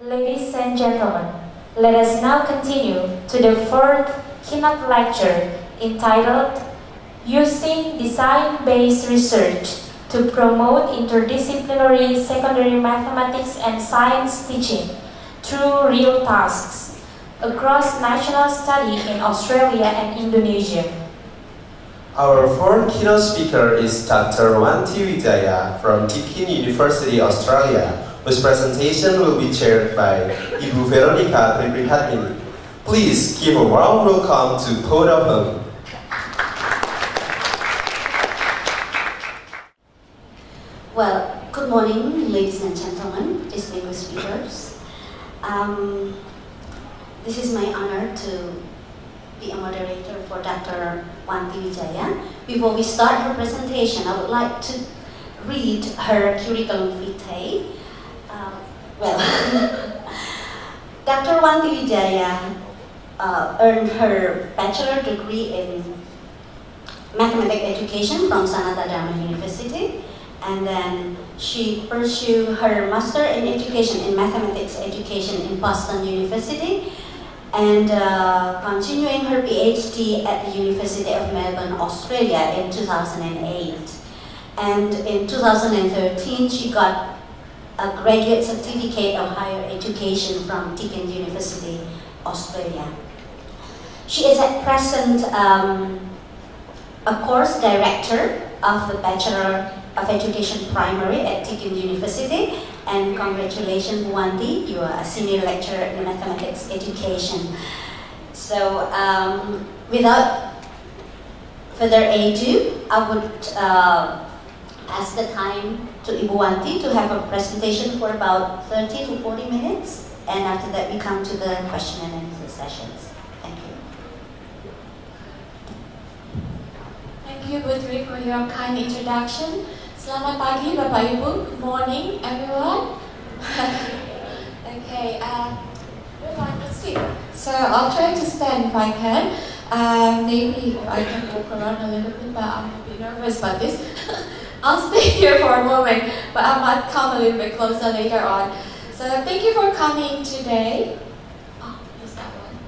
Ladies and gentlemen, let us now continue to the fourth keynote lecture entitled Using Design-Based Research to Promote Interdisciplinary Secondary Mathematics and Science Teaching Through Real Tasks, a cross-national study in Australia and Indonesia. Our fourth keynote speaker is Dr. Wanti Widjaja from Deakin University, Australia, whose presentation will be chaired by Ibu Veronica Triprihadmini. Please give a warm welcome to Podapum. Well, good morning, ladies and gentlemen, distinguished speakers. Um, this is my honor to be a moderator for Dr. Wanti Widjaja. Before we start her presentation, I would like to read her curriculum vitae. Uh, well, Dr. Wanti Widjaja uh, earned her bachelor degree in mathematics education from Sanata Dharma University, and then she pursued her master in education in mathematics education in Boston University and uh, continuing her PhD at the University of Melbourne, Australia in 2008. And in 2013, she got a graduate certificate of higher education from Deakin University, Australia. She is at present um, a course director of the Bachelor of Education Primary at Deakin University and congratulations Wanti, you are a senior lecturer in mathematics education. So um, without further ado, I would uh, pass the time to Ibu Wanti to have a presentation for about 30 to 40 minutes and after that we come to the question and answer sessions. Thank you. Thank you Putri for your kind introduction. Selamat pagi Bapak Ibu. Good morning everyone. okay, uh. So I'll try to stand if I can. Uh, maybe I can walk around a little bit, but I'm a bit nervous about this. I'll stay here for a moment, but I might come a little bit closer later on. So thank you for coming today. Oh, is that one?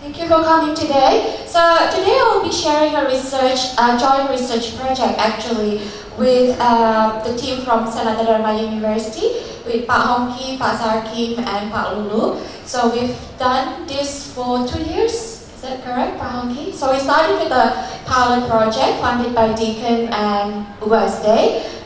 Thank you for coming today. So today I will be sharing a research, a joint research project actually with uh, the team from Sanata Dharma University with Pak Hongki, Pak Sarkim and Pak Lulu. So we've done this for two years, is that correct, Pak Hongki? So we started with a pilot project funded by Deakin and USD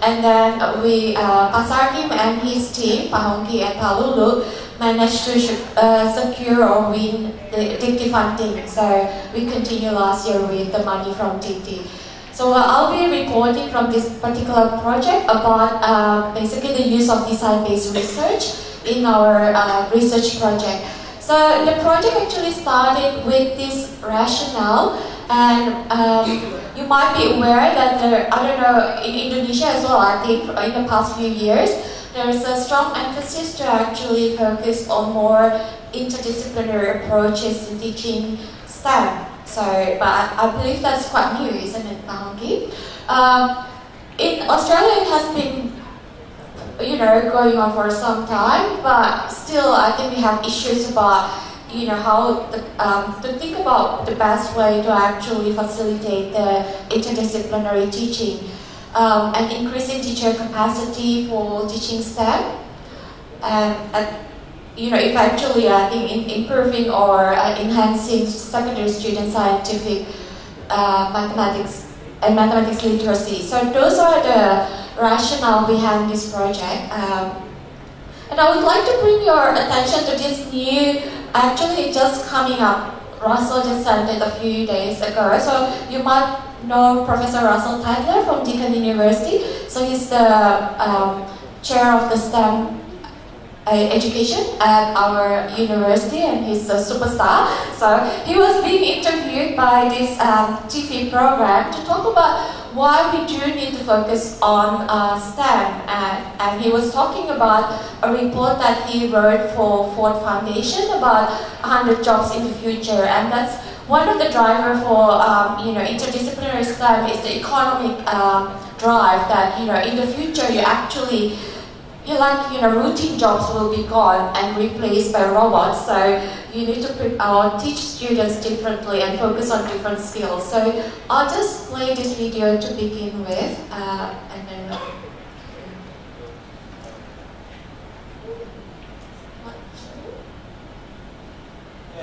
and then we, uh, Pak Sarkim and his team, Pak Hongki and Pak Lulu, managed to uh, secure or win the DIKTI funding. So we continue last year with the money from DIKTI. So uh, I'll be reporting from this particular project about uh, basically the use of design-based research in our uh, research project. So the project actually started with this rationale and um, you might be aware that there, I don't know, in Indonesia as well, I think in the past few years, there is a strong emphasis to actually focus on more interdisciplinary approaches in teaching STEM. So, but I believe that's quite new, isn't it, Mahangi? Um, in Australia, it has been, you know, going on for some time, but still, I think we have issues about, you know, how the, um, to think about the best way to actually facilitate the interdisciplinary teaching um, and increasing teacher capacity for teaching STEM. And, and you know, eventually, I think in improving or uh, enhancing secondary student scientific uh, mathematics and mathematics literacy. So those are the rationale behind this project. Um, and I would like to bring your attention to this new, actually just coming up. Russell just sent it a few days ago. So you might know Professor Russell Tytler from Deakin University. So he's the um, chair of the STEM education at our university and he's a superstar. So he was being interviewed by this um, TV program to talk about why we do need to focus on uh, STEM and, and he was talking about a report that he wrote for Ford Foundation about 100 jobs in the future and that's one of the driver for um, you know interdisciplinary STEM is the economic um, drive that you know in the future you actually like you know routine jobs will be gone and replaced by robots so you need to uh, teach students differently and focus on different skills so i'll just play this video to begin with uh, and then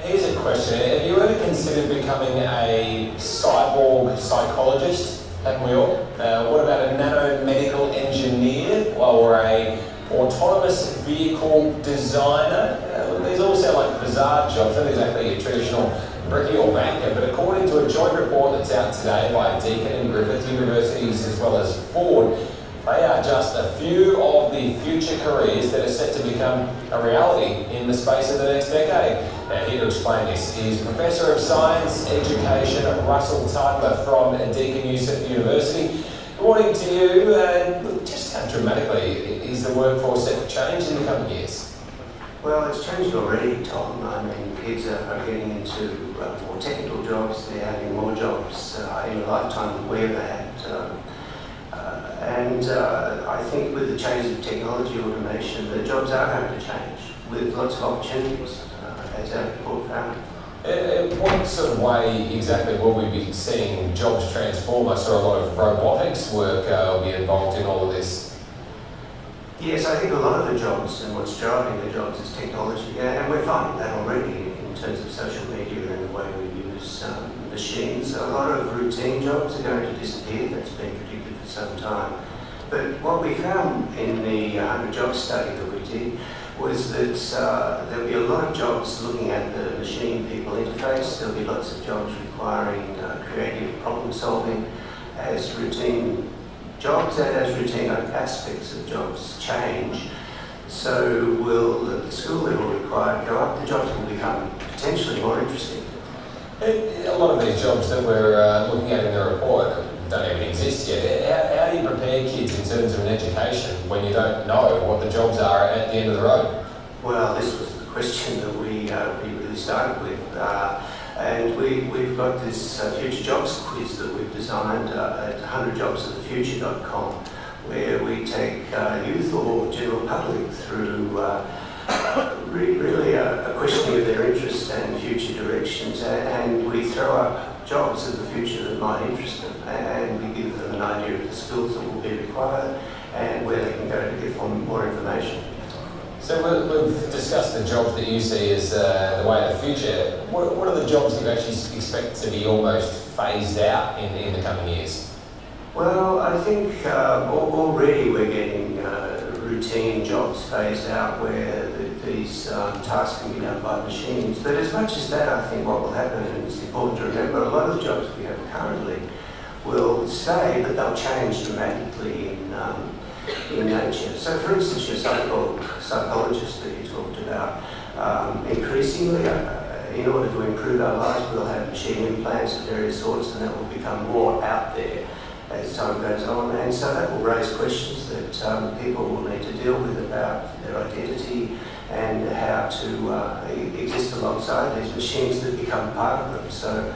Here's a question. Have you ever considered becoming a cyborg psychologist? We all? Uh, what about a nanomedical engineer or a autonomous vehicle designer. Uh, these all sound like bizarre jobs, not exactly a traditional brickie or banker, but according to a joint report that's out today by Deakin and Griffith Universities as well as Ford, they are just a few of the future careers that are set to become a reality in the space of the next decade. Now, here to explain this is Professor of Science Education Russell Tytler from Deakin University. Good morning to you. Uh, just how dramatically is the workforce set to change in the coming years? Well, it's changed already, Tom. I mean, kids are, getting into uh, more technical jobs. They're having more jobs uh, in a lifetime than we ever had. Um, and uh, I think with the change of technology, automation, the jobs are going to change with lots of opportunities, uh, as our report found. In what sort of way exactly will we be seeing jobs transform? I saw a lot of robotics work uh, will be involved in all of this. Yes, I think a lot of the jobs and what's driving the jobs is technology, and we're finding that already in terms of social media and the way we use um, machines. A lot of routine jobs are going to disappear, that's been some time. But what we found in the 100 job study that we did was that uh, there'll be a lot of jobs looking at the machine-people interface. There'll be lots of jobs requiring uh, creative problem solving as routine jobs and as routine aspects of jobs change. So will the school level required go up? The jobs will become potentially more interesting. A lot of these jobs that we're uh, looking at in the report don't even exist yet. How, how, do you prepare kids in terms of an education when you don't know what the jobs are at the end of the road? Well, this was the question that we, uh, we really started with. Uh, and we, we've got this uh, Future Jobs quiz that we've designed uh, at 100jobsofthefuture.com where we take uh, youth or general public through uh, really a, a questioning of their interests and future directions and we throw up jobs of the future that might interest them and we give them an idea of the skills that will be required and where they can go to get more information. So we've discussed the jobs that you see as uh, the way of the future. What, what are the jobs that you actually expect to be almost phased out in, in the coming years? Well, I think uh, already we're getting uh, routine jobs phased out where the, these um, tasks can be done by machines. But as much as that, I think what will happen, and it's important to remember, a lot of the jobs we have currently will stay, but they'll change dramatically in, um, in nature. So for instance, your psychologist that you talked about, um, increasingly, uh, in order to improve our lives, we'll have machine implants of various sorts, and that will become more out there as time goes on. And so that will raise questions that um, people will need to deal with about their identity and how to uh, exist alongside these machines that become part of them. So,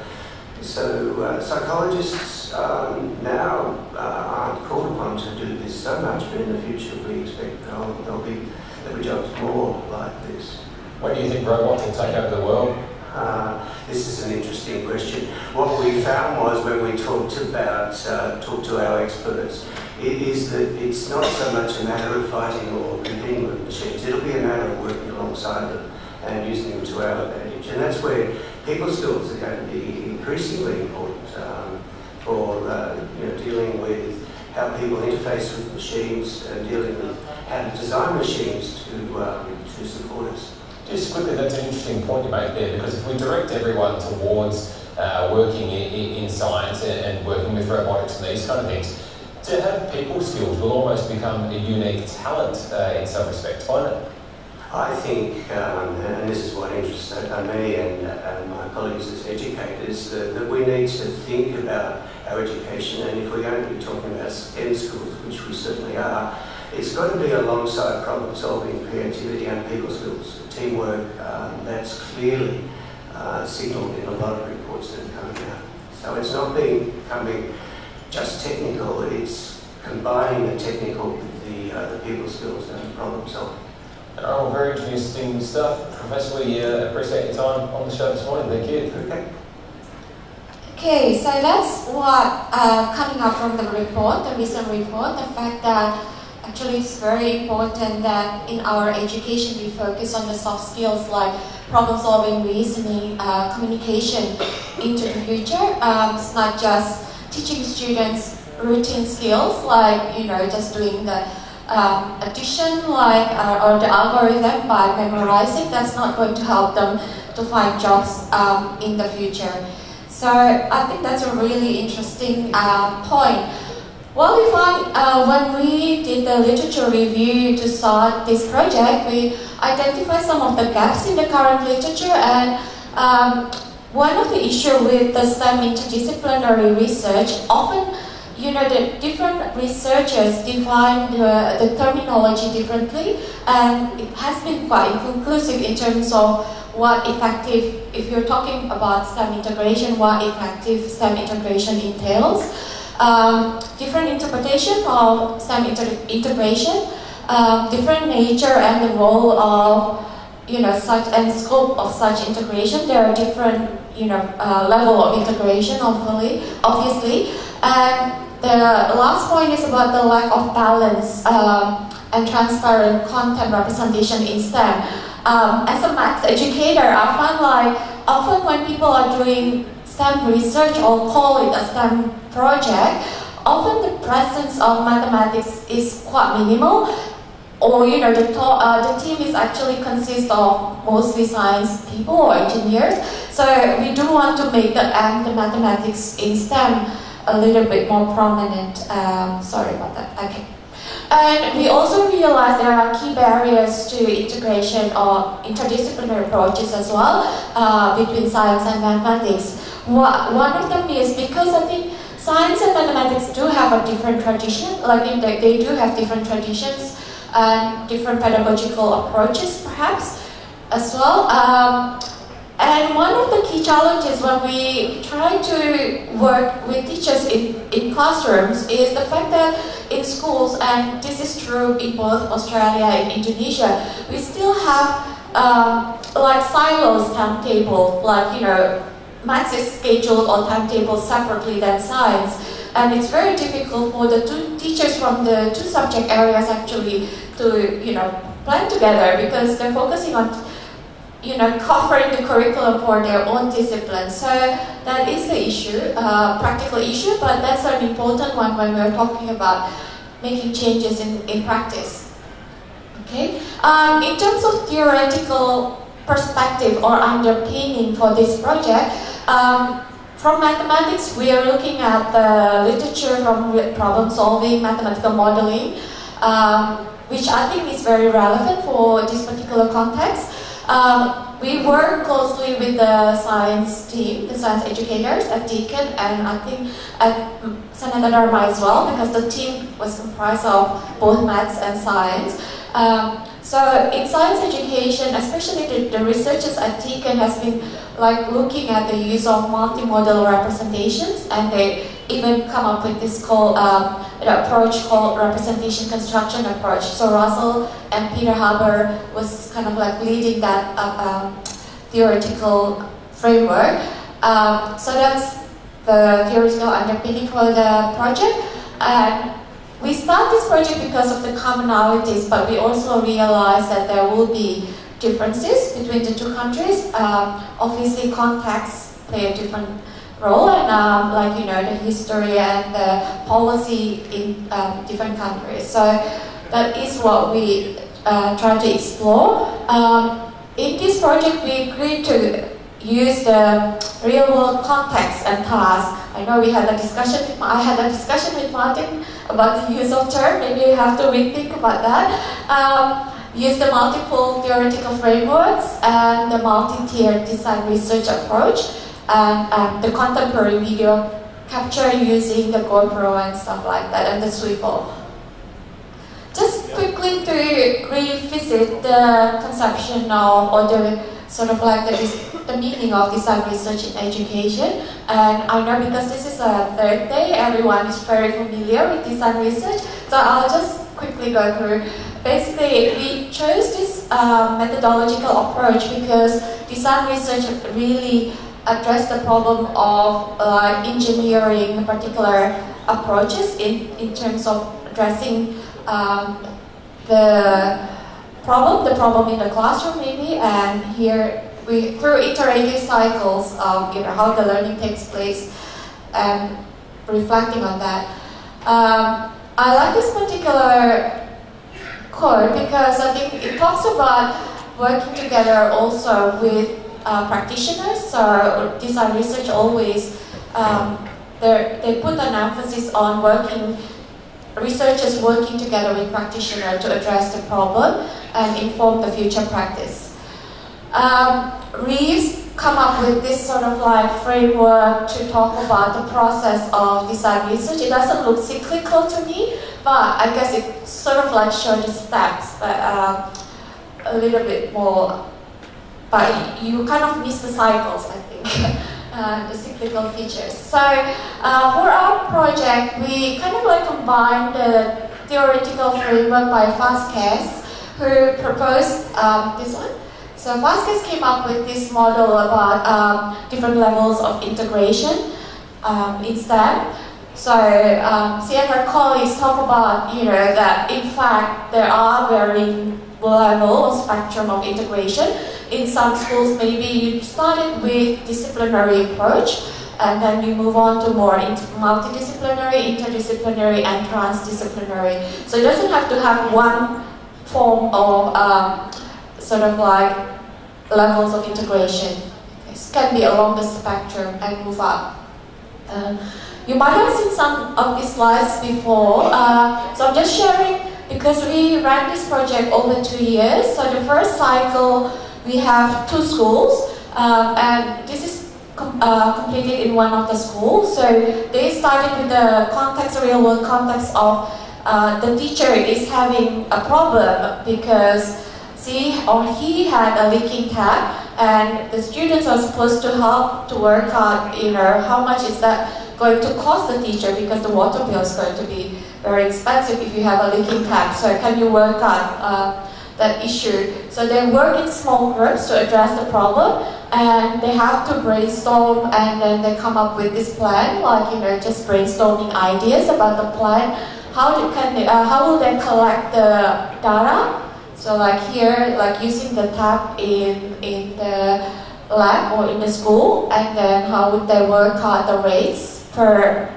so uh, psychologists um, now uh, aren't called upon to do this so much, but in the future we expect there'll, there'll be there'll be jobs more like this. When do you think robots will take over the world? Uh, this is an interesting question. What we found was when we talked about, uh, talked to our experts, is that it's not so much a matter of fighting or competing with machines. It'll be a matter of working alongside them and using them to our advantage. And that's where people skills are going to be increasingly important um, for uh, you know, dealing with how people interface with machines and dealing with how to design machines to, um, to support us. Just quickly, that's an interesting point you make there because if we direct everyone towards uh, working in, in science and, and, working with robotics and these kind of things, to have people skills will almost become a unique talent uh, in some respects, won't it? I think, um, and this is what interests me and, and my colleagues as educators, that, that, we need to think about our education and if we're going to be talking about STEM schools, which we certainly are, it's got to be alongside problem solving, creativity and people skills teamwork, um, that's clearly uh, signalled in a lot of reports that are coming out. So it's not being becoming just technical, it's combining the technical with the, uh, the people skills and problem solving. And all very interesting stuff. Professor, we uh, appreciate your time on the show this morning. Thank you. Okay. Okay, so that's what uh, coming up from the report, the recent report, the fact that actually it's very important that in our education we focus on the soft skills like problem solving, reasoning, uh, communication into the future. Um, it's not just teaching students routine skills like you know just doing the um, addition like uh, or the algorithm by memorizing. That's not going to help them to find jobs um, in the future. So I think that's a really interesting uh, point. Well, we find uh, when we did the literature review to start this project, we identified some of the gaps in the current literature and um, one of the issues with the STEM interdisciplinary research, often, you know, the different researchers define the, the terminology differently and it has been quite inconclusive in terms of what effective, if you're talking about STEM integration, what effective STEM integration entails. Um, different interpretation of STEM inter integration, um, different nature and the role of you know such and scope of such integration. There are different you know uh, level of integration, obviously, obviously. And the last point is about the lack of balance um, and transparent content representation in STEM. Um, as a math educator, I find like often when people are doing STEM research or call it a STEM project, often the presence of mathematics is quite minimal or you know the, uh, the team is actually consist of mostly science people or engineers. So we do want to make the, um, the mathematics in STEM a little bit more prominent. Um, sorry about that. Okay. And we also realize there are key barriers to integration or interdisciplinary approaches as well uh, between science and mathematics. One of them is because I think science and mathematics do have a different tradition, like in the, they do have different traditions and different pedagogical approaches perhaps as well. Um, and one of the key challenges when we try to work with teachers in, in classrooms is the fact that in schools, and this is true in both Australia and Indonesia, we still have um, like silos timetable, like, you know, maths is scheduled or timetable separately than science. And it's very difficult for the two teachers from the two subject areas actually to, you know, plan together because they're focusing on you know, covering the curriculum for their own discipline. So that is the issue, uh, practical issue, but that's an important one when we're talking about making changes in, in practice. Okay. Um, in terms of theoretical perspective or underpinning for this project, um, from mathematics, we are looking at the literature from problem solving, mathematical modeling, um, which I think is very relevant for this particular context. Um, we work closely with the science team, the science educators at Deakin, and I think at Sanata Dharma as well, because the team was comprised of both maths and science. Um, so in science education, especially the, the researchers at Deakin has been like looking at the use of multimodal representations, and they even come up with this called um, approach called representation construction approach. So Russell and Peter Hubber was kind of like leading that uh, um, theoretical framework. Um, so that's the theoretical underpinning for the project. And we start this project because of the commonalities, but we also realize that there will be differences between the two countries. Um, obviously, contexts play a different role and um, like you know the history and the policy in um, different countries. So that is what we uh, try to explore. Um, in this project, we agreed to use the real world context and task. I know we had a discussion. I had a discussion with Martin about the use of term. Maybe you have to rethink about that. Um, use the multiple theoretical frameworks and the multi-tiered design research approach and um, the contemporary video capture using the GoPro and stuff like that, and the swivel. Just quickly to revisit the conception of, or the sort of like the the meaning of design research in education. And I know because this is a third day, everyone is very familiar with design research. So I'll just quickly go through. Basically, we chose this um, methodological approach because design research really addressed the problem of uh, engineering particular approaches in, in terms of addressing um, the problem, the problem in the classroom maybe, and here we through iterative cycles, of you know how the learning takes place, and reflecting on that. Um, I like this particular quote because I think it talks about working together also with uh, practitioners. So design research always um, they put an emphasis on working researchers working together with practitioners to address the problem and inform the future practice. Um, Reeves come up with this sort of like framework to talk about the process of design research. It doesn't look cyclical to me, but I guess it sort of like shows the steps, but uh, a little bit more. But you kind of miss the cycles, I think. Uh, the cyclical features. So uh, for our project, we kind of like combined the theoretical framework by Vasquez, who proposed um, this one. So Vasquez came up with this model about um, different levels of integration um, in STEM. So um, her colleagues talk about, you know, that in fact there are varying level spectrum of integration. In some schools, maybe you started with disciplinary approach, and then you move on to more multidisciplinary, interdisciplinary, and transdisciplinary. So it doesn't have to have one form of um, sort of like levels of integration. It can be along the spectrum and move up. Um, you might have seen some of these slides before, uh, so I'm just sharing because we ran this project over two years. So the first cycle, we have two schools, um, and this is com uh, completed in one of the schools. So they started with the context, real world context of uh, the teacher is having a problem because she or he had a leaking tap and the students are supposed to help to work out, you know, how much is that going to cost the teacher because the water bill is going to be very expensive if you have a leaking tap. So can you work out uh, that issue? So they work in small groups to address the problem and they have to brainstorm and then they come up with this plan, like, you know, just brainstorming ideas about the plan. How, do, can they, uh, how will they collect the data? So like here, like using the tap in, in the lab or in the school, and then how would they work out the rates per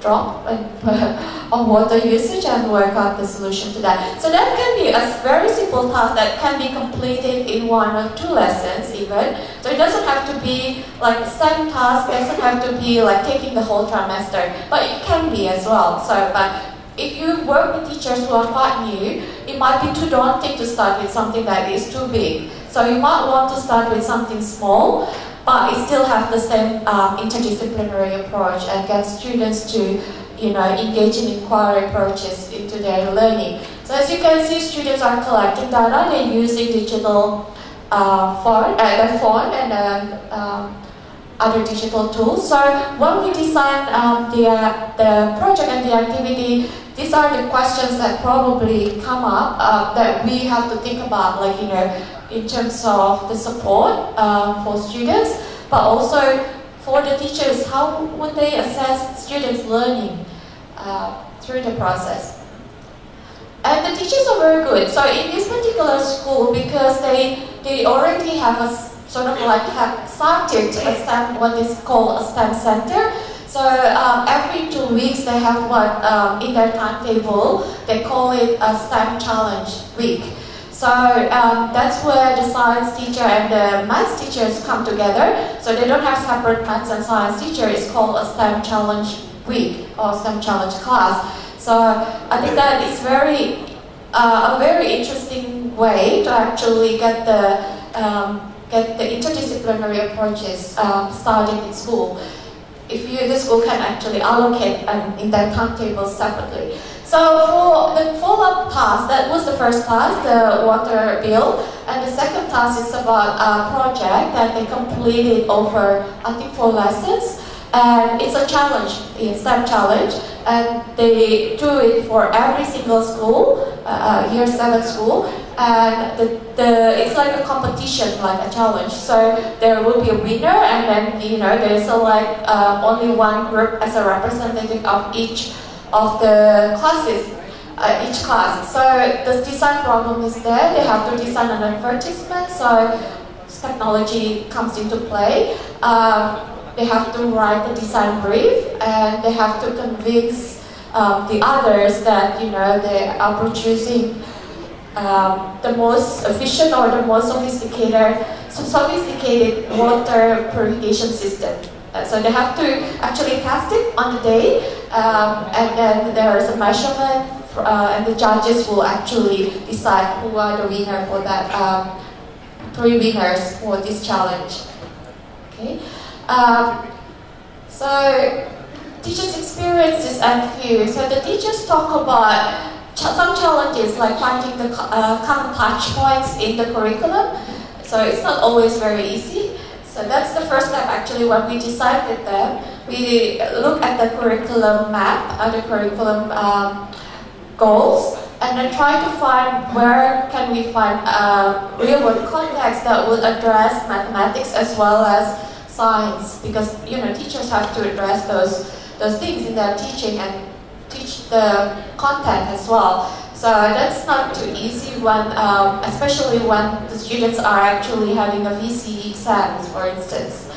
drop of water usage and work out the solution to that. So that can be a very simple task that can be completed in one or two lessons even. So it doesn't have to be like the same task, doesn't have to be like taking the whole trimester, but it can be as well. So, but if you work with teachers who are quite new, it might be too daunting to start with something that is too big. So you might want to start with something small but it still have the same um, interdisciplinary approach and get students to you know, engage in inquiry approaches into their learning. So as you can see, students are collecting data, they're using digital uh, phone, uh, and then um, other digital tools. So when we design um, the, uh, the project and the activity, these are the questions that probably come up uh, that we have to think about, like, you know, in terms of the support uh, for students, but also for the teachers, how would they assess students' learning uh, through the process? And the teachers are very good. So in this particular school, because they, they already have a sort of like have started a STEM, what is called a STEM center. So um, every two weeks they have what um, in their timetable, they call it a STEM challenge week. So um, that's where the science teacher and the maths teachers come together. So they don't have separate maths and science teacher. It's called a STEM challenge week or STEM challenge class. So I think that is very uh, a very interesting way to actually get the um, get the interdisciplinary approaches um, started in school. If you, the school can actually allocate um, in their timetable separately. So for the follow-up task, that was the first task, the water bill, and the second task is about a project that they completed over, I think, four lessons. And it's a challenge, a STEM challenge, and they do it for every single school, uh, uh, year seven school, and the, the, it's like a competition, like a challenge. So there will be a winner, and then you know they select uh, only one group as a representative of each of the classes, uh, each class. So the design problem is there. They have to design an advertisement. So technology comes into play. Um, they have to write the design brief, and they have to convince um, the others that you know they are producing um, the most efficient or the most sophisticated, sophisticated water purification system. Uh, so they have to actually test it on the day, um, and then there is a measurement, uh, and the judges will actually decide who are the winner for that, um, three winners for this challenge. Okay, um, so teachers' experiences and views. So the teachers talk about some challenges like finding the uh, common touch points in the curriculum. So it's not always very easy. So that's the first step actually when we decide with them. We look at the curriculum map, uh, the curriculum um, goals, and then try to find where can we find uh, real-world context that would address mathematics as well as science because you know teachers have to address those those things in their teaching and teach the content as well. So that's not too easy when, um, especially when the students are actually having a VCE exams, for instance.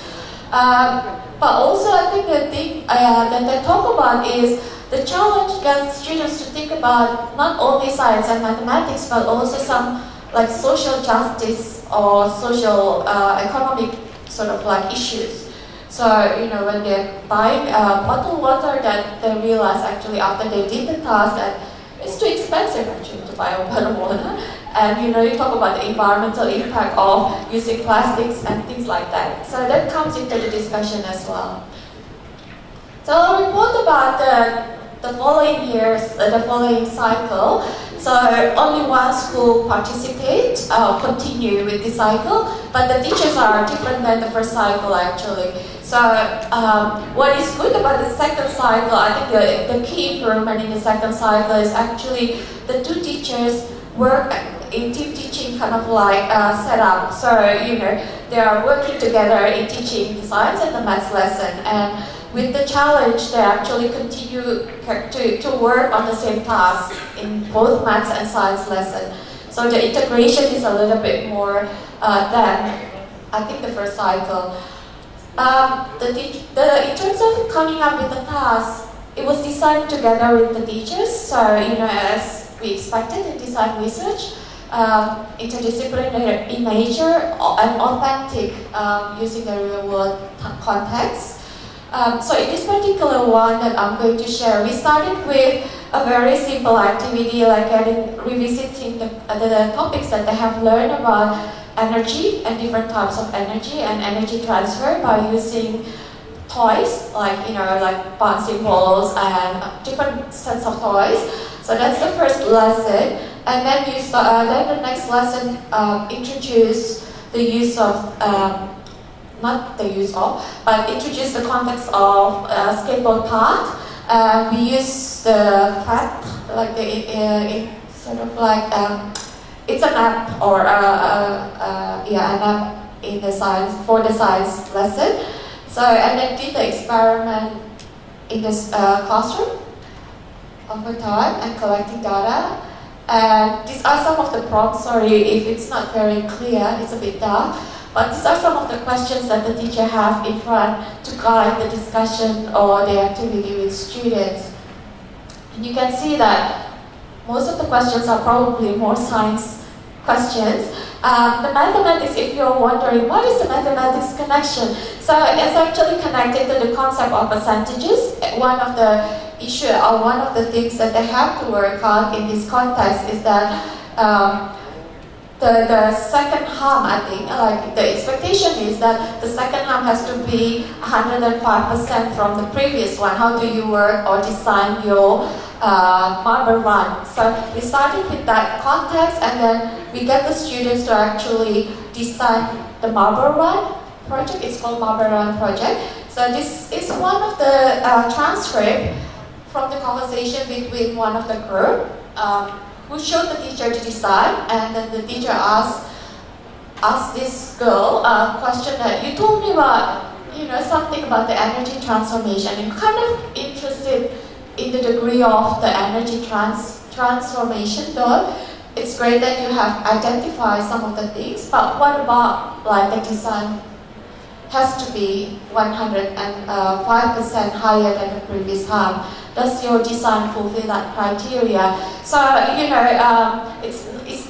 Um, but also, I think the thing uh, that they talk about is the challenge gets students to think about not only science and mathematics, but also some like social justice or social uh, economic sort of like issues. So, you know, when they're buying uh, bottled water, that they realize actually after they did the task that it's too expensive actually to buy a bottled water. And, you know, you talk about the environmental impact of using plastics and things like that. So that comes into the discussion as well. So I'll report about the the following years, uh, the following cycle. So only one school participate, uh, continue with the cycle, but the teachers are different than the first cycle actually. So um, what is good about the second cycle, I think the, the key improvement in the second cycle is actually the two teachers work in team teaching kind of like uh, setup. So, you know, they are working together in teaching the science and the math lesson. And with the challenge, they actually continue to, to work on the same task in both maths and science lesson. So the integration is a little bit more uh, than, I think, the first cycle. Um, the, the, in terms of coming up with the task, it was designed together with the teachers. So, you know, as we expected in design research, um, interdisciplinary in nature and authentic um, using the real world context. Um, so in this particular one that I'm going to share, we started with a very simple activity like revisiting the, the topics that they have learned about energy and different types of energy and energy transfer by using toys like you know like bouncing balls and different sets of toys. So that's the first lesson, and then you start, uh, then the next lesson um, introduce the use of um, not the use of, but introduce the context of uh, skateboard path. Uh, we use the FAT, like the uh, sort of like um, it's an app or uh, uh, uh, yeah an app in the science for the science lesson. So and then did the experiment in this classroom over time and collecting data. And these are some of the prompts. Sorry if it's not very clear; it's a bit dark. But these are some of the questions that the teacher have in front to guide the discussion or the activity with students. And you can see that most of the questions are probably more science questions. Um, the mathematics, if you're wondering, what is the mathematics connection? So it's actually connected to the concept of percentages. One of the issue or one of the things that they have to work on in this context is that um, the, the second harm, I think, like the expectation is that the second harm has to be 105% from the previous one. How do you work or design your uh, marble run. So we started with that context and then we get the students to actually design the marble run project. It's called marble run project. So this is one of the uh, transcript from the conversation between one of the group um, who showed the teacher to design and then the teacher asked asked this girl a question that you told me about you know something about the energy transformation. I'm kind of interested in the degree of the energy trans transformation though. It's great that you have identified some of the things, but what about like the design has to be 105% uh, higher than the previous time. Does your design fulfill that criteria? So, you know, um, it's, it's,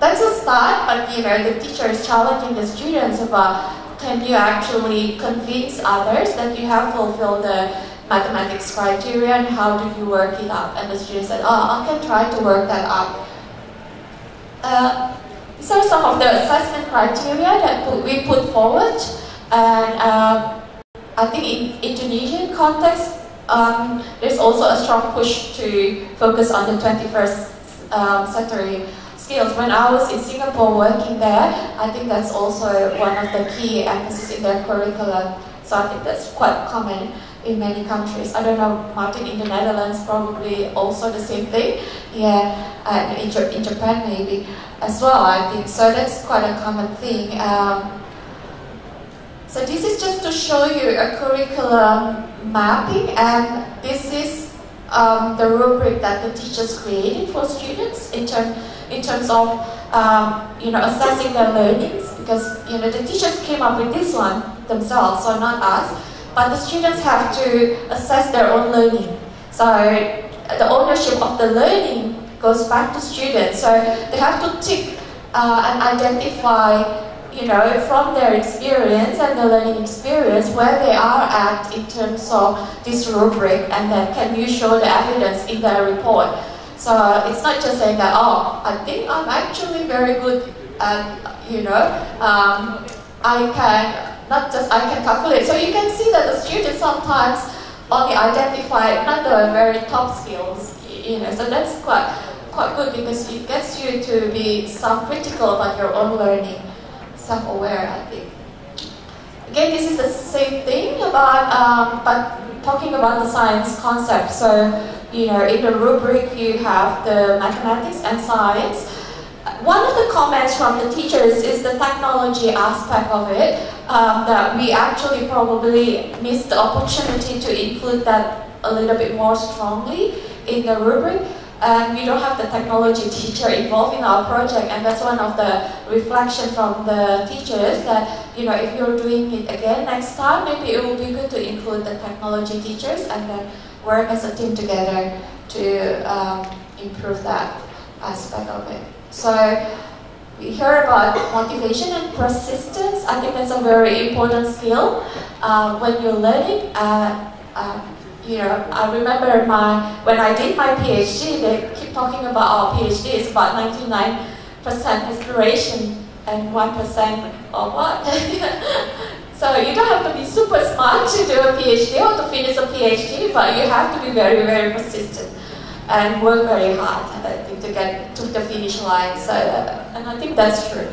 that's a start, but, you know, the teacher is challenging the students about can you actually convince others that you have fulfilled the mathematics criteria and how do you work it up? And the student said, oh, I can try to work that up. Uh, these are some of the assessment criteria that we put forward. And um, I think in Indonesian context, um, there's also a strong push to focus on the 21st um, century skills. When I was in Singapore working there, I think that's also one of the key emphasis in their curriculum. So I think that's quite common in many countries. I don't know, Martin, in the Netherlands, probably also the same thing. Yeah, and in, in Japan maybe as well, I think. So that's quite a common thing. Um, so this is just to show you a curriculum mapping and this is um, the rubric that the teachers created for students in, term, in terms of um, you know, assessing their learnings because you know, the teachers came up with this one themselves, so not us, but the students have to assess their own learning. So the ownership of the learning goes back to students, so they have to tick uh, and identify you know, from their experience and the learning experience, where they are at in terms of this rubric, and then can you show the evidence in their report? So it's not just saying that, oh, I think I'm actually very good at, you know, um, I can, not just I can calculate. So you can see that the students sometimes only identify not the very top skills, you know, so that's quite, quite good because it gets you to be self-critical about your own learning self-aware, I think. Again, this is the same thing about, um, but talking about the science concept. So, you know, in the rubric you have the mathematics and science. One of the comments from the teachers is the technology aspect of it, um, that we actually probably missed the opportunity to include that a little bit more strongly in the rubric and we don't have the technology teacher involved in our project and that's one of the reflection from the teachers that you know if you're doing it again next time maybe it will be good to include the technology teachers and then work as a team together to um, improve that aspect of it. So we hear about motivation and persistence. I think that's a very important skill uh, when you're learning uh, um, you know, I remember my when I did my PhD, they keep talking about our PhD is about 99% inspiration and 1% of what? so you don't have to be super smart to do a PhD or to finish a PhD, but you have to be very, very persistent and work very hard I think, to get to the finish line. So, and I think that's true.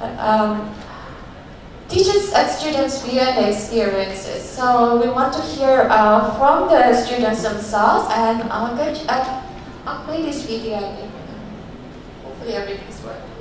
Um, teachers and students view their experiences. So we want to hear uh, from the students themselves and I'll, get, uh, I'll play this video. Hopefully everything's working.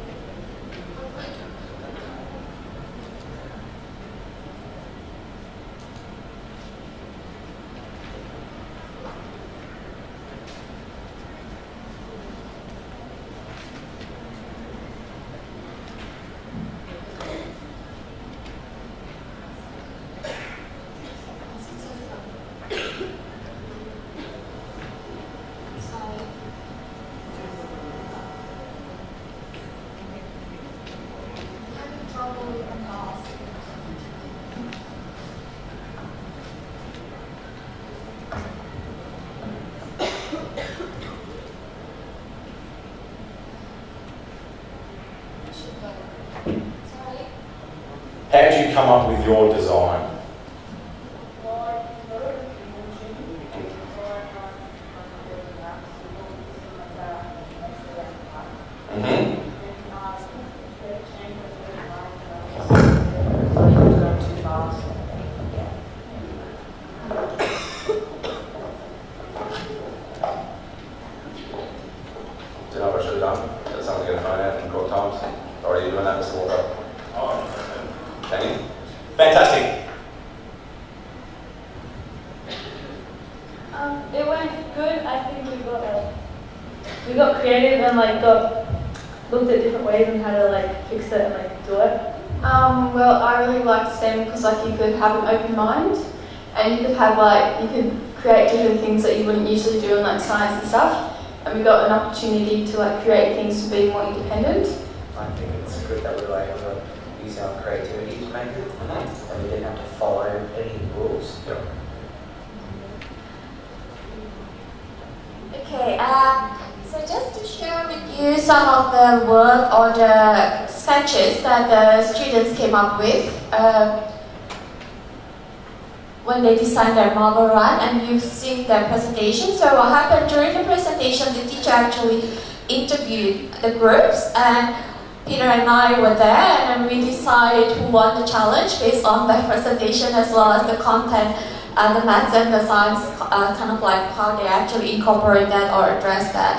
Come up with your design? Um, it went good. I think we got uh, we got creative and like got looked at different ways and how to like fix it and like do it. Um, well, I really liked STEM because like you could have an open mind and you could have like you could create different things that you wouldn't usually do in like science and stuff. And we got an opportunity to like create things to be more independent. I think it's good that we were able to use our creativity to make it, and we didn't have to follow any rules. Okay, uh, so just to share with you some of the work or the sketches that the students came up with uh, when they designed their marble run and you've seen their presentation. So what happened during the presentation, the teacher actually interviewed the groups and Peter and I were there and we decided who won the challenge based on their presentation as well as the content uh, the maths and the science, uh, kind of like how they actually incorporate that or address that.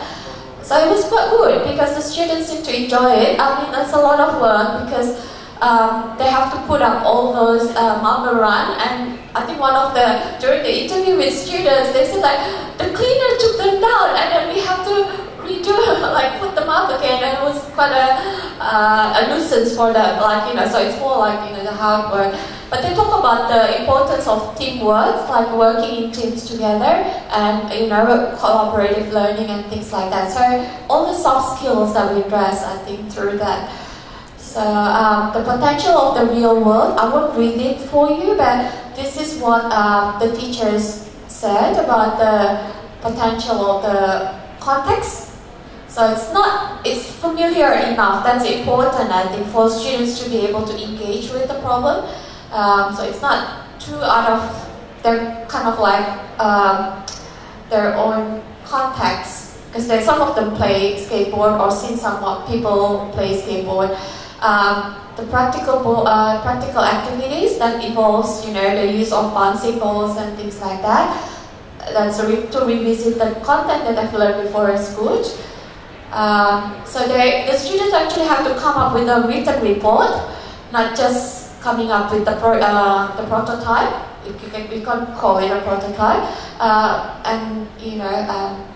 So it was quite good because the students seem to enjoy it. I mean, it's a lot of work because um, they have to put up all those uh, marble run and I think one of the, during the interview with students, they said like, the cleaner took them down and then we have to redo, like put them up again and it was quite a, uh, a nuisance for them, like, you know, so it's more like, you know, the hard work. But they talk about the importance of teamwork, like working in teams together and, you know, cooperative learning and things like that. So all the soft skills that we address, I think, through that. So um, the potential of the real world, I won't read it for you, but this is what uh, the teachers said about the potential of the context. So it's not, it's familiar enough, that's important I think for students to be able to engage with the problem. Um, so it's not too out of their kind of like um, their own context because then some of them play skateboard or seen some people play skateboard. Um, the practical uh, practical activities that involves you know the use of bouncing balls and things like that. That's re to revisit the content that I've learned before is school. Um, so they, the students actually have to come up with a written report, not just coming up with the, pro, uh, the prototype. You can, we can call it a prototype. Uh, and, you know, um,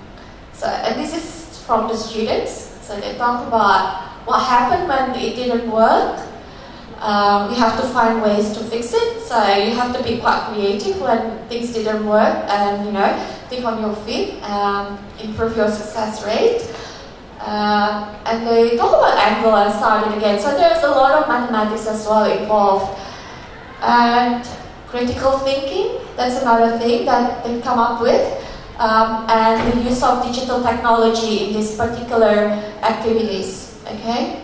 so, and this is from the students. So they talk about what happened when it didn't work. Um, you have to find ways to fix it. So you have to be quite creative when things didn't work and, you know, think on your feet, um, improve your success rate. Uh, and they talk about angle and sine again. So there's a lot of mathematics as well involved. And critical thinking, that's another thing that they come up with. Um, and the use of digital technology in these particular activities. Okay?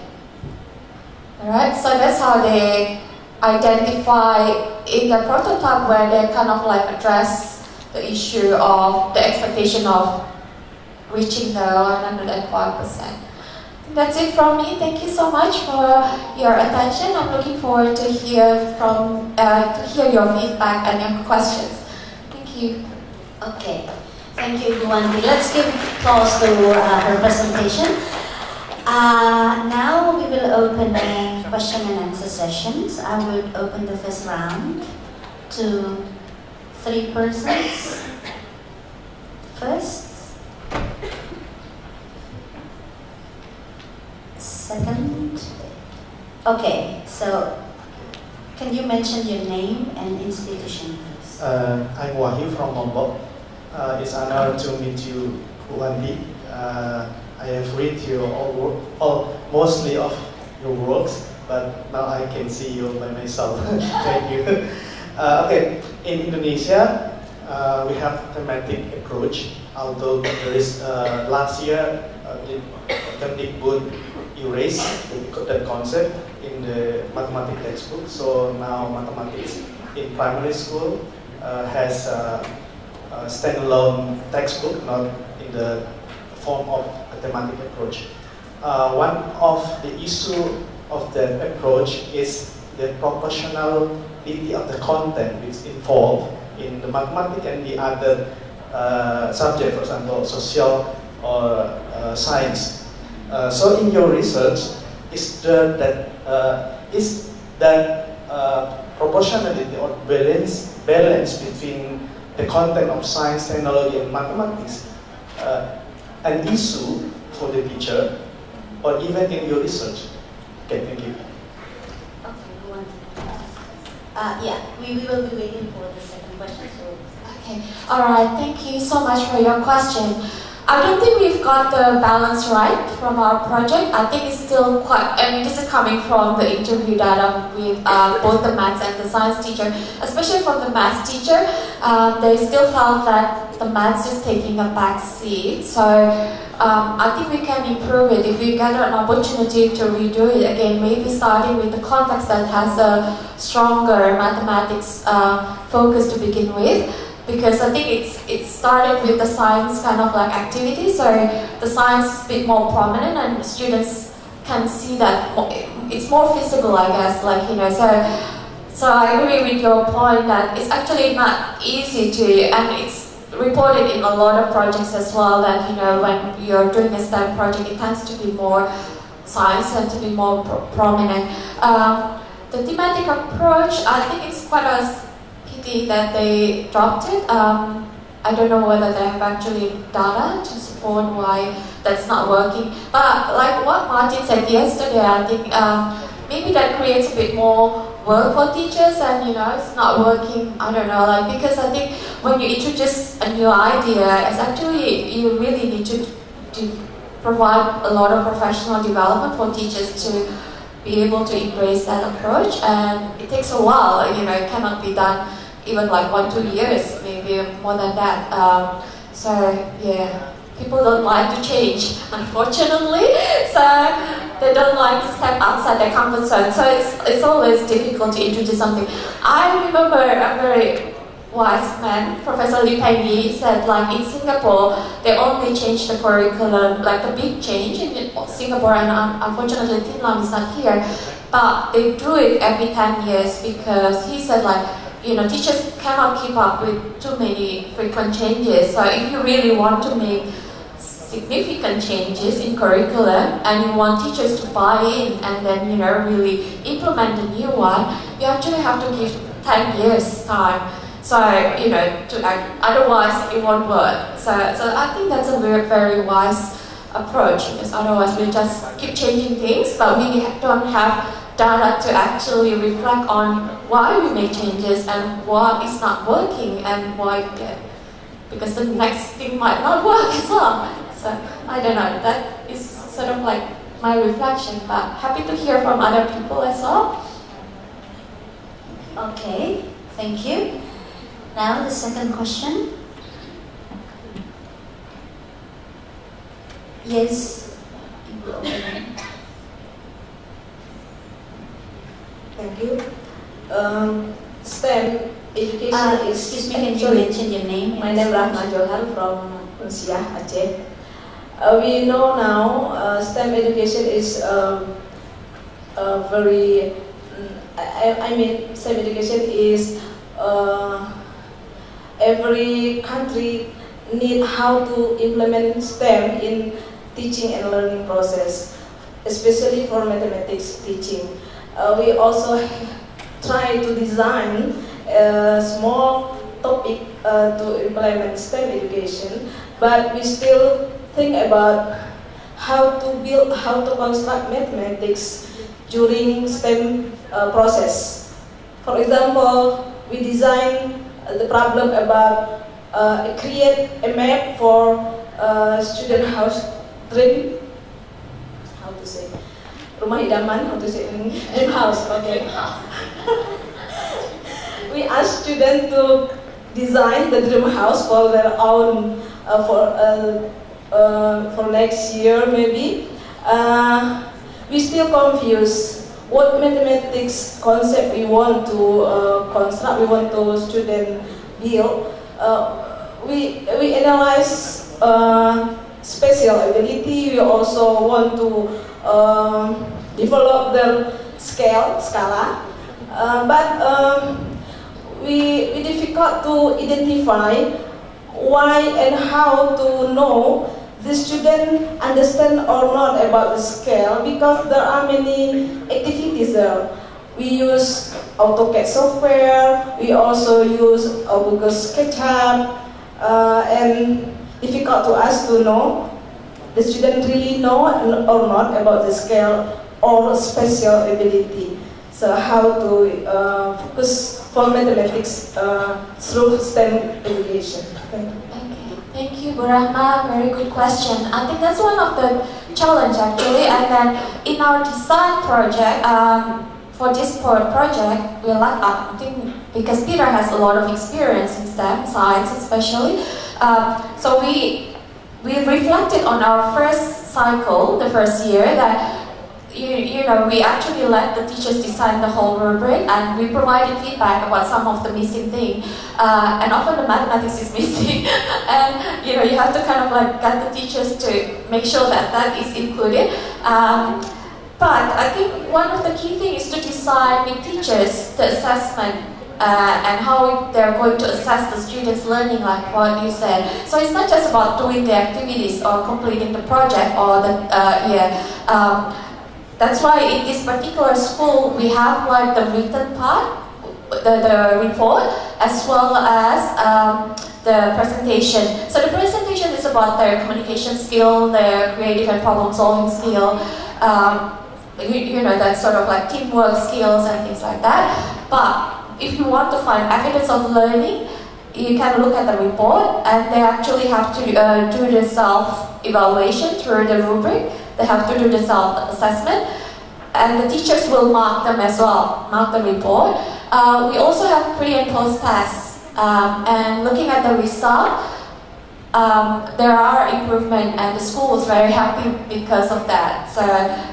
Alright, so that's how they identify in the prototype where they kind of like address the issue of the expectation of reaching the 105%. That's it from me. Thank you so much for your attention. I'm looking forward to hear from uh, to hear your feedback and your questions. Thank you. Okay. Thank you, Wanti. Let's give applause to uh, her presentation. Uh, now we will open a question and answer sessions. I will open the first round to three persons. First, second. Okay, so can you mention your name and institution, please? Uh, I'm Wahyu from Lombok. Uh, it's an honor to meet you, Wanti. Uh, I have read your all, work, all mostly of your works, but now I can see you by myself. Thank you. Uh, okay, in Indonesia, uh, we have thematic approach. Although there is uh, last year, uh, Kemdikbud erased that concept in the mathematics textbook. So now mathematics in primary school uh, has a, a, standalone textbook, not in the form of thematic approach. Uh, one of the issue of the approach is the proportionality of the content which is involved in the mathematics and the other uh, subject, for example, social or uh, science. Uh, so in your research, is there that uh, is that uh, proportionality or balance balance between the content of science, technology, and mathematics uh, an issue for the teacher or even in your research? Okay, thank you. Uh, yeah, we, we will be waiting for the second question. So. Okay, all right, thank you so much for your question. I don't think we've got the balance right from our project. I think it's still quite, and this is coming from the interview data with uh, both the maths and the science teacher, especially from the maths teacher. Um, they still felt that the maths is taking a back seat. So um, I think we can improve it if we get an opportunity to redo it again, maybe starting with the context that has a stronger mathematics uh, focus to begin with because I think it's it started with the science kind of like activity, so the science is a bit more prominent and students can see that it's more visible, I guess, like you know. So so I agree with your point that it's actually not easy to, and it's reported in a lot of projects as well that you know when you're doing a STEM project, it tends to be more science and to be more pro prominent. Um, the thematic approach, I think it's quite a that they dropped it. Um, I don't know whether they have actually data to support why that's not working. But like what Martin said yesterday, I think um, maybe that creates a bit more work for teachers and you know it's not working i don't know like because i think when you introduce a new idea it's actually you really need to, to provide a lot of professional development for teachers to be able to embrace that approach and it takes a while you know it cannot be done even like one, two years, maybe more than that. Um, so yeah, people don't like to change, unfortunately. So they don't like to step outside their comfort zone. So it's, it's always difficult to introduce something. I remember a very wise man, Professor Lee Yi, said like in Singapore, they only change the curriculum, like the big change in Singapore, and unfortunately Tin Lam is not here, but they do it every 10 years because he said like, you know, teachers cannot keep up with too many frequent changes. So if you really want to make significant changes in curriculum and you want teachers to buy in and then, you know, really implement a new one, you actually have to give 10 years time. So, you know, to otherwise it won't work. So, so I think that's a very, very wise approach because otherwise we just keep changing things, but we don't have data to actually reflect on why we make changes and what is not working and why, because the next thing might not work as well. So I don't know, that is sort of like my reflection, but happy to hear from other people as well. Okay, thank you. Now the second question. Yes. Thank you. Um, STEM education uh, is. Excuse me, can you mention your name? My name is Rahma Johar from Unsyiah, Aceh. Uh, we know now uh, STEM education is um, very. Mm, I, I, mean, STEM education is uh, every country need how to implement STEM in teaching and learning process, especially for mathematics teaching uh, we also try to design a small topic uh, to implement STEM education, but we still think about how to build, how to construct mathematics during STEM uh, process. For example, we design the problem about uh, create a map for uh, student house dream rumah idaman how to say in dream house okay. We ask students to design the dream house for their own uh, for uh, uh, for next year maybe. Uh, we still confused what mathematics concept we want to uh, construct we want to student build. Uh, we we analyze special ability. We also want to um, develop their scale, scala, uh, but um, we, we difficult to identify why and how to know the student understand or not about the scale because there are many activities there. We use AutoCAD software. We also use Google SketchUp. Uh, and difficult to us to know the student really know or not about the scale or special ability. So how to uh, focus for mathematics uh, through STEM education. Thank you. Thank you, Bu Rahma. Very good question. I think that's one of the challenge actually. And then in our design project, um, for this project, we like, I think, because Peter has a lot of experience in STEM, science especially. Um, so we we reflected on our first cycle, the first year, that you, you know, we actually let the teachers design the whole rubric and we provided feedback about some of the missing thing. Uh, and often the mathematics is missing. and, you know, you have to kind of like get the teachers to make sure that that is included. Um, but I think one of the key things is to decide with teachers the assessment uh, and how they're going to assess the students' learning, like what you said. So it's not just about doing the activities or completing the project or the uh, yeah. Um, that's why in this particular school we have like the written part, the, the report, as well as um, the presentation. So the presentation is about their communication skill, their creative and problem solving skill. Um, you, you know, that sort of like teamwork skills and things like that. But if you want to find evidence of learning, you can look at the report and they actually have to uh, do the self-evaluation through the rubric. They have to do the self-assessment and the teachers will mark them as well, mark the report. Uh, we also have pre and post tests um, and looking at the result, um, there are improvement and the school was very happy because of that. So,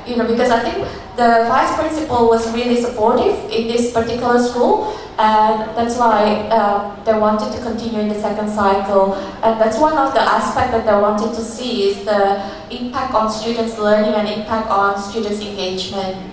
you know, because I think the vice principal was really supportive in this particular school and that's why um, they wanted to continue in the second cycle. And that's one of the aspects that they wanted to see is the impact on students' learning and impact on students' engagement.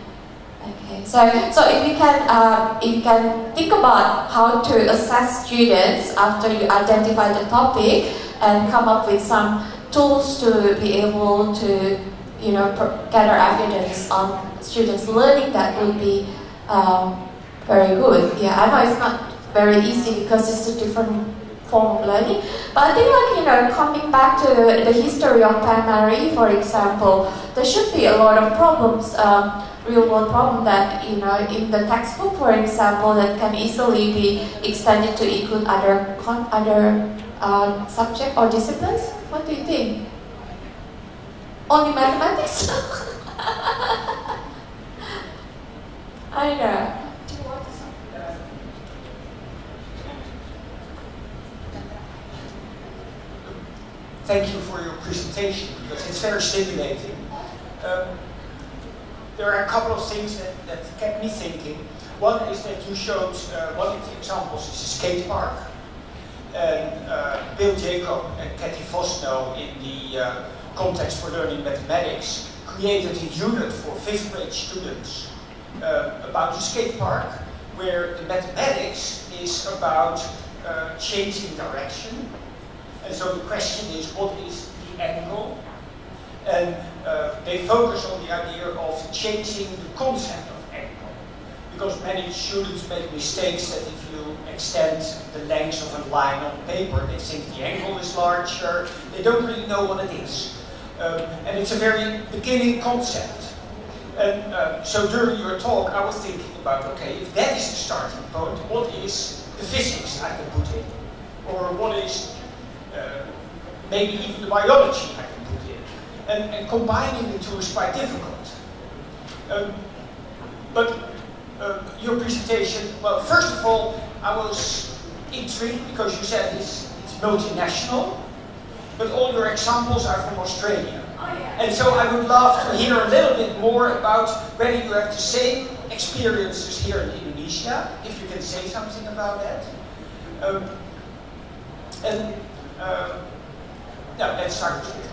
Okay, so so if you can uh, if you can think about how to assess students after you identify the topic and come up with some tools to be able to you know gather evidence on students' learning, that would be um, very good. Yeah, I know it's not very easy because it's a different form of learning. But I think like, you know, coming back to the history of primary, for example, there should be a lot of problems, um, real world problem that, you know, in the textbook, for example, that can easily be extended to include other, other uh, subject or disciplines. What do you think? Only mathematics? I know. thank you for your presentation because it's very stimulating. Um, there are a couple of things that, that kept me thinking. One is that you showed uh, one of the examples is a skate park. And uh, Bill Jacob and Cathy Fosnot in the uh, context for learning mathematics created a unit for fifth grade students uh, about the skate park where the mathematics is about uh, changing direction and so the question is, what is the angle? And uh, they focus on the idea of changing the concept. Because many students make mistakes that if you extend the length of a line on paper, they think the angle is larger. They don't really know what it is. Um, and it's a very beginning concept. And uh, so during your talk, I was thinking about, okay, if that is the starting point, what is the physics I can put in? Or what is uh, maybe even the biology I can put in. And, and combining the two is quite difficult. Um, but uh, your presentation, well, first of all, I was intrigued because you said it's, it's multinational, but all your examples are from Australia. Oh, yeah. And so I would love to hear a little bit more about whether you have the same experiences here in Indonesia, if you can say something about that. Um, and uh, yeah, let's start with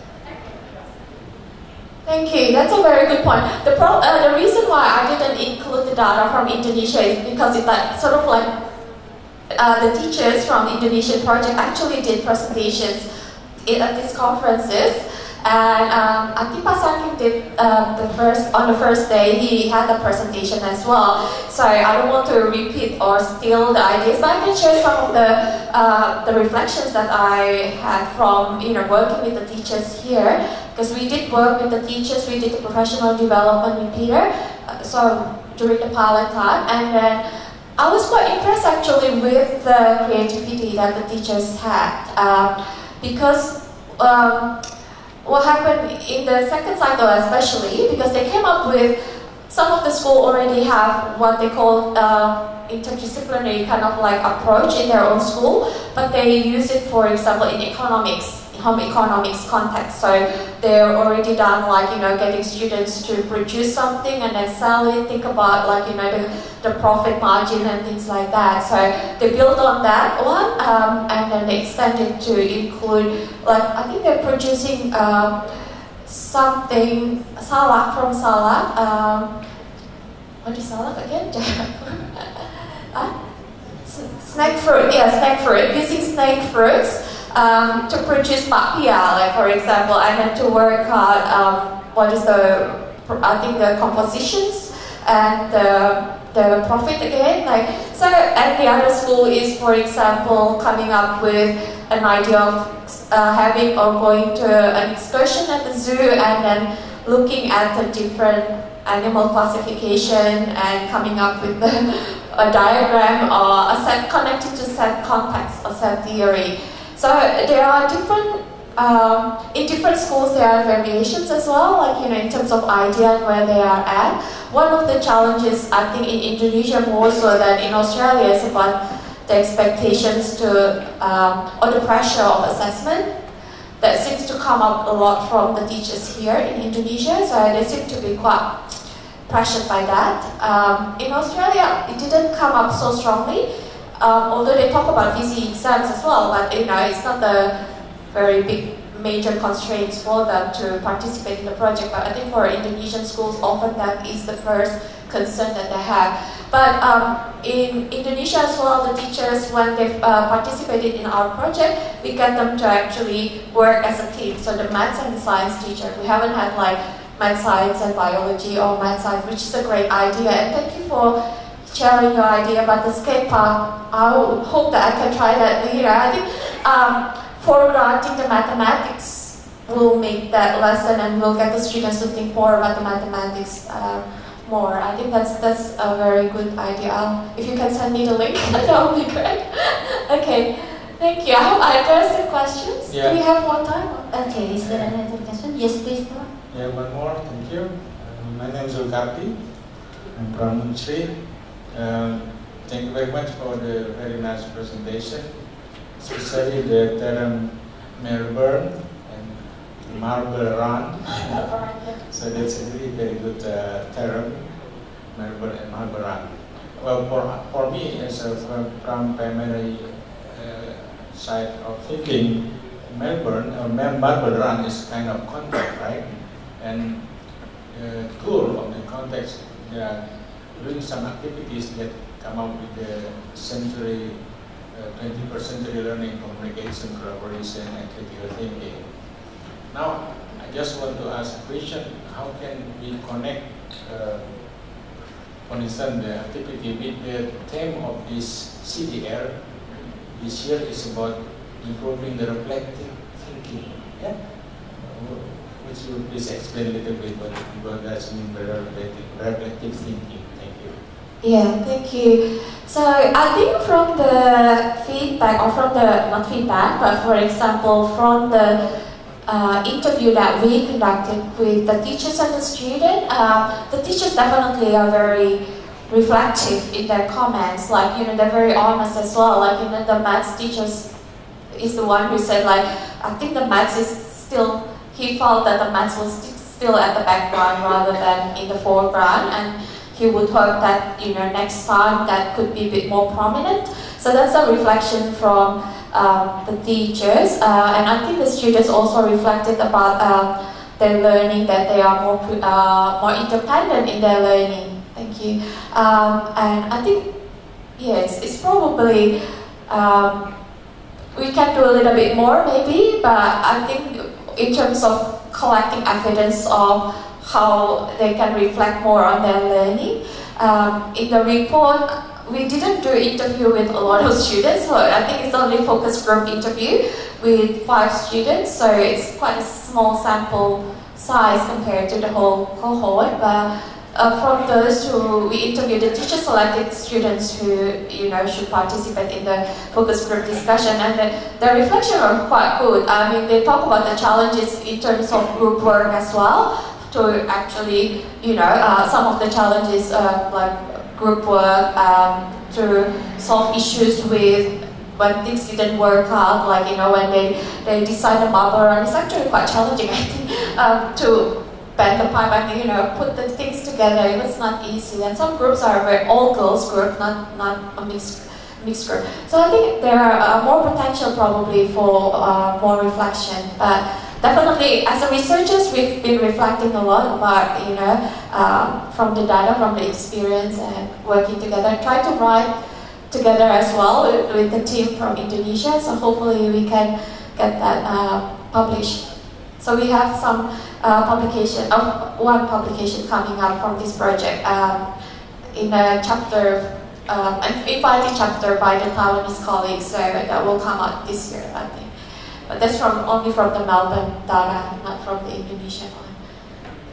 Thank you. That's a very good point. The pro uh, the reason why I didn't include the data from Indonesia is because it's like sort of like uh, the teachers from Indonesian project actually did presentations at these conferences. And um, think did um, the first on the first day. He had a presentation as well. So I don't want to repeat or steal the ideas, but I can share some of the uh, the reflections that I had from you know working with the teachers here. Because we did work with the teachers, we did the professional development with Peter. Uh, so during the pilot time, and then I was quite impressed actually with the creativity that the teachers had um, because um, what happened in the second cycle especially because they came up with some of the school already have what they call uh, interdisciplinary kind of like approach in their own school but they use it for example in economics home economics context. So they're already done like, you know, getting students to produce something and then sell it, think about like, you know, the, the profit margin and things like that. So they build on that one um, and then they extend it to include, like, I think they're producing um, something, salak from salak. Um, what is salak again? Snake fruit, yeah, snake fruit, using snake fruits um, to produce bakpia, like for example, I had to work out um, what is the, I think the compositions and the, the profit again. Like so, and the other school is, for example, coming up with an idea of uh, having or going to an excursion at the zoo and then looking at the different animal classification and coming up with the, a diagram or a set connected to set context or set theory. So there are different, um, in different schools there are variations as well, like you know in terms of idea and where they are at. One of the challenges I think in Indonesia more so than in Australia is about the expectations to, um, or the pressure of assessment that seems to come up a lot from the teachers here in Indonesia, so they seem to be quite pressured by that. Um, in Australia, it didn't come up so strongly, um, although they talk about VCE exams as well, but you know, it's not the very big major constraints for them to participate in the project. But I think for Indonesian schools, often that is the first concern that they have. But um, in Indonesia as well, the teachers, when they've uh, participated in our project, we get them to actually work as a team. So the maths and the science teacher, we haven't had like math science and biology or math science, which is a great idea. And thank you for sharing your idea about the skate park. I hope that I can try that later. I think um, foregrounding the mathematics will make that lesson and will get the students to think more about the mathematics uh, more. I think that's that's a very good idea. I'll, if you can send me the link, that would be great. okay, thank you. I hope I addressed the questions. Yeah. Do we have more time? Okay, is there any other question? Yes, please. Yeah, one more. Thank you. Um, my name is Zulkardi. I'm from Unsri. Um, thank you very much for the very nice presentation, especially the term Melbourne and Marble Run. so that's a really very good uh, term, Melbourne and Marble Run. Well, for, for me, as a from, primary uh, side of thinking, Melbourne or Marble Run is kind of context, right? And uh, tool of the context, yeah doing some activities that come up with the century, uh, 21st century learning, communication, collaboration, and critical thinking. Now, I just want to ask a question, how can we connect, uh, for instance, the activity with the theme of this SEADR? This year is about improving the reflective thinking. Yeah? Would you please explain a little bit what, what does mean by reflective, reflective thinking? Yeah, thank you. So I think from the feedback, or from the, not feedback, but for example, from the uh, interview that we conducted with the teachers and the student, uh, the teachers definitely are very reflective in their comments. Like, you know, they're very honest as well. Like, you know, the maths teachers is the one who said, like, I think the maths is still, he felt that the maths was still at the background rather than in the foreground. And he would hope that you know next time that could be a bit more prominent. So that's a reflection from um, the teachers, uh, and I think the students also reflected about uh, their learning that they are more uh, more independent in their learning. Thank you. Um, and I think yes, it's probably um, we can do a little bit more maybe, but I think in terms of collecting evidence of how they can reflect more on their learning. Um, in the report, we didn't do interview with a lot of students, so I think it's only focus group interview with five students, so it's quite a small sample size compared to the whole cohort. But uh, from those who we interviewed, the teacher selected students who you know should participate in the focus group discussion, and the, the reflection were quite good. I mean, they talk about the challenges in terms of group work as well. To actually, you know, uh, some of the challenges uh, like group work um, to solve issues with when things didn't work out, like you know when they they decide a bubble run, it's actually quite challenging, I think, um, to bend the pipe and you know put the things together. It was not easy, and some groups are very all girls group, not not a mixed mixed group. So I think there are uh, more potential probably for uh, more reflection, but definitely as a researchers we've been reflecting a lot about you know um, from the data from the experience and working together. Try to write together as well with, with the team from indonesia so hopefully we can get that uh, published. So we have some uh, publication uh, one publication coming up from this project um, in a chapter um, an invited chapter by the Taiwanese colleagues so that will come out this year I think but that's from only from the Melbourne data, not from the Indonesian one.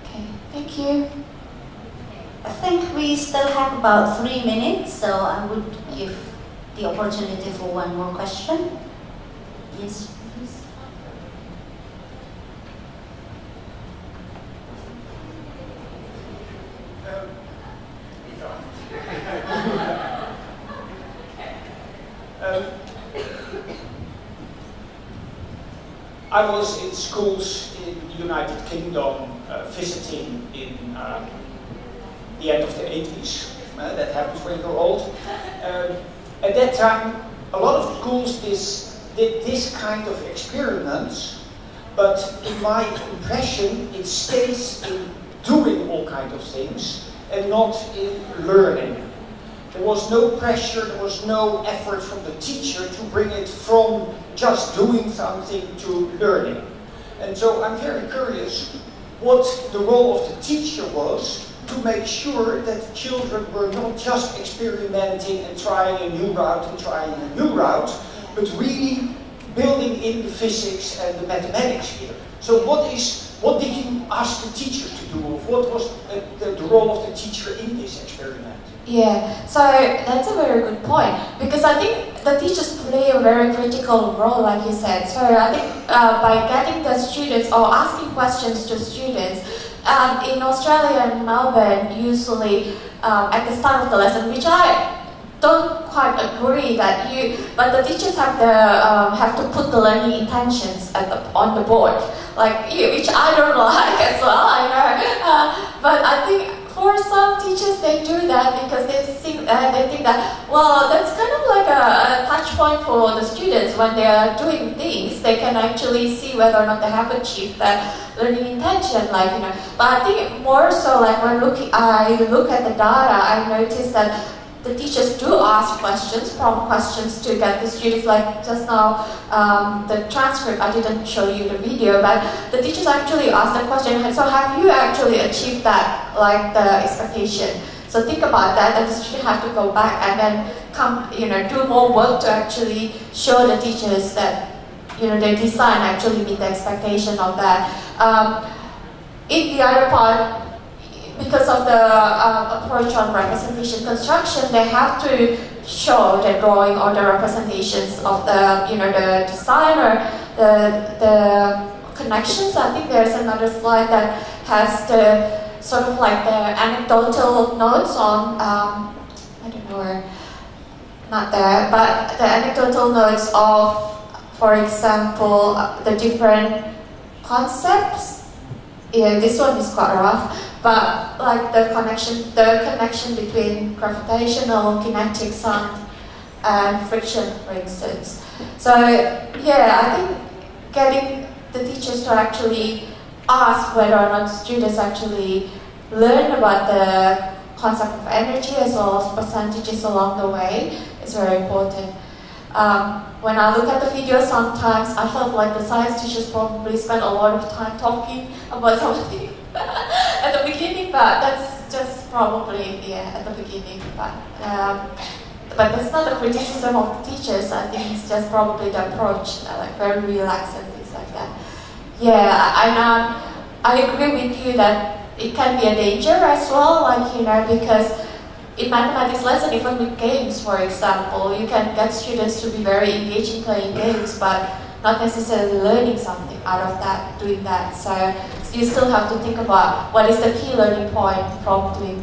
Okay, thank you. I think we still have about three minutes, so I would give the opportunity for one more question. Yes, please. Um, I was in schools in the United Kingdom uh, visiting in um, the end of the 80s. Uh, that happens when you're old. Um, at that time, a lot of schools this, did this kind of experiments, but in my impression, it stays in doing all kinds of things and not in learning. There was no pressure, there was no effort from the teacher to bring it from just doing something to learning. And so I'm very curious what the role of the teacher was to make sure that children were not just experimenting and trying a new route and trying a new route, but really building in the physics and the mathematics here. So what is what did you ask the teacher to do? What was the, the, the role of the teacher in this experiment? Yeah, so that's a very good point because I think the teachers play a very critical role, like you said. So I think uh, by getting the students or asking questions to students, um, in Australia and Melbourne, usually um, at the start of the lesson, which I don't quite agree that you, but the teachers have the um, have to put the learning intentions at the, on the board, like which I don't like as well. I know, uh, but I think for some teachers they do that because they think uh, they think that well that's kind of like a, a, touch point for the students. When they are doing things they can actually see whether or not they have achieved that learning intention like you know. But I think more so like when looking I look at the data I notice that the teachers do ask questions, prompt questions to get the students, like just now, um, the transcript, I didn't show you the video, but the teachers actually ask the question, so have you actually achieved that, like the expectation? So think about that, and the student have to go back and then come, you know, do more work to actually show the teachers that, you know, their design actually meet the expectation of that. Um, in the other part, because of the uh, approach on representation construction, they have to show the drawing or the representations of the, you know, the designer, the, the connections. I think there's another slide that has the sort of like the anecdotal notes on, um, I don't know where, not there, but the anecdotal notes of, for example, the different concepts. Yeah, this one is quite rough but like the connection, the connection between gravitational, kinetic, sound, and friction, for instance. So yeah, I think getting the teachers to actually ask whether or not students actually learn about the concept of energy as well as percentages along the way is very important. Um, when I look at the video, sometimes I felt like the science teachers probably spent a lot of time talking about something at the beginning, but that's just probably yeah at the beginning. But um, but that's not a criticism of the teachers. I think it's just probably the approach, like very relaxed and things like that. Yeah, I know. I agree with you that it can be a danger as well, like you know, because in mathematics lesson, even with games, for example, you can get students to be very engaged in playing games, but not necessarily learning something out of that, doing that. So, you still have to think about what is the key learning point from doing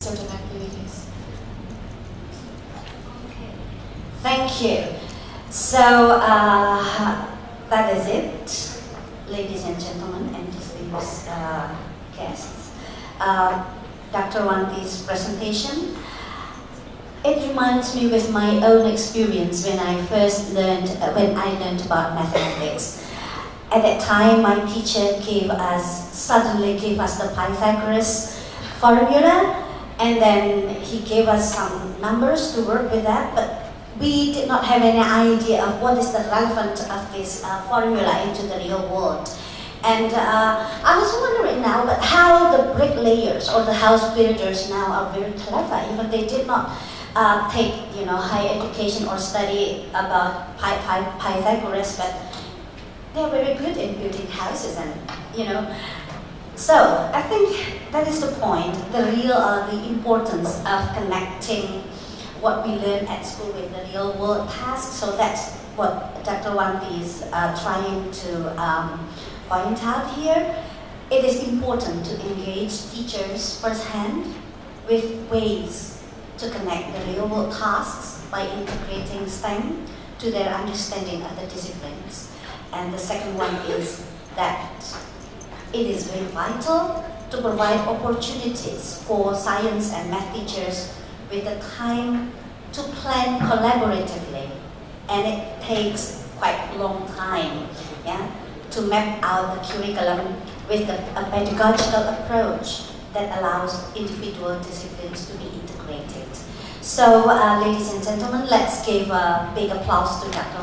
certain activities. Thank you. So uh, that is it, ladies and gentlemen, and distinguished uh, guests. Uh, Dr. Wanti's presentation. It reminds me with my own experience when I first learned, uh, when I learned about mathematics. At that time, my teacher gave us, suddenly gave us the Pythagoras formula, and then he gave us some numbers to work with that, but we did not have any idea of what is the relevance of this uh, formula into the real world. And uh, I was wondering now, but how the bricklayers or the house builders now are very clever, even they did not uh, take, you know, higher education or study about Py Py Pythagoras, but they're very good in building houses and, you know. So I think that is the point, the real, uh, the importance of connecting what we learn at school with the real world tasks. So that's what Dr. Wanti is uh, trying to um, point out here, it is important to engage teachers firsthand with ways to connect the real world tasks by integrating STEM to their understanding of the disciplines. And the second one is that it is very vital to provide opportunities for science and math teachers with the time to plan collaboratively. And it takes quite a long time. Yeah? To map out the curriculum with a, a pedagogical approach that allows individual disciplines to be integrated. So, uh, ladies and gentlemen, let's give a big applause to Dr.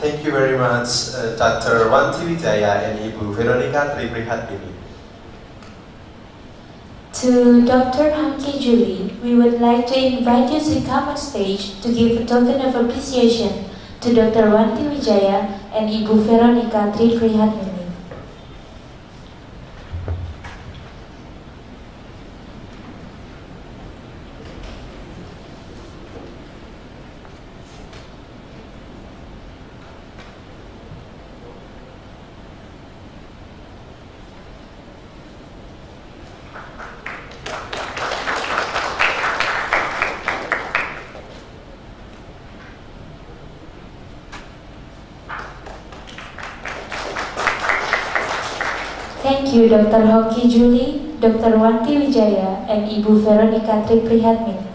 Thank you very much, uh, Dr. Wanti and Ibu Veronica Triprihatmini. To Dr. Hongki Julie, we would like to invite you to come on stage to give a token of appreciation to Dr. Wanti Widjaja and Ibu Veronica Tri Prihatmini. Dr. Hoki Julie, Dr. Wanti Wijaya, and Ibu Veronica Triprihatmin